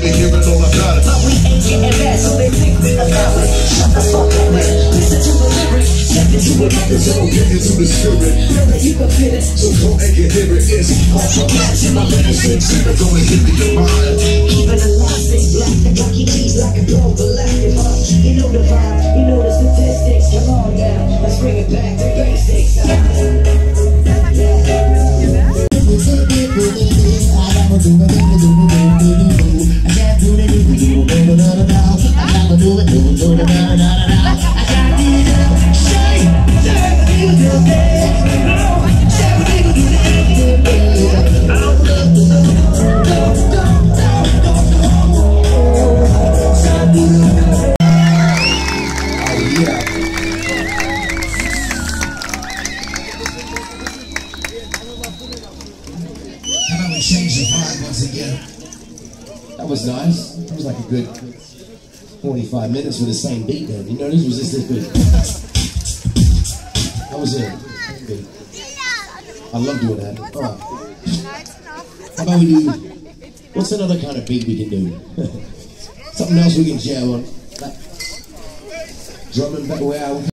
They hearing all about it. But we ain't getting mad, so they think we allow it. Shut the fuck up, man. Listen to the lyrics. Step into another zone. Get into the spirit. Know that you can fit it. So come and get hear it. It's Off the match in my medicine. It's gonna hit me your mind. Keeping it alive, stay black. The cocky keys like a dog, but laughing up. You know the vibe, you know the statistics. Come on now, let's bring it back to basics. Oh Change the vibe once again? That was nice. That was like a good 45 minutes with the same beat then. You know, this was just this good. That was it. I love doing that. All right. How about we do, what's another kind of beat we can do? Something else we can jam on. Like, drum and back, well,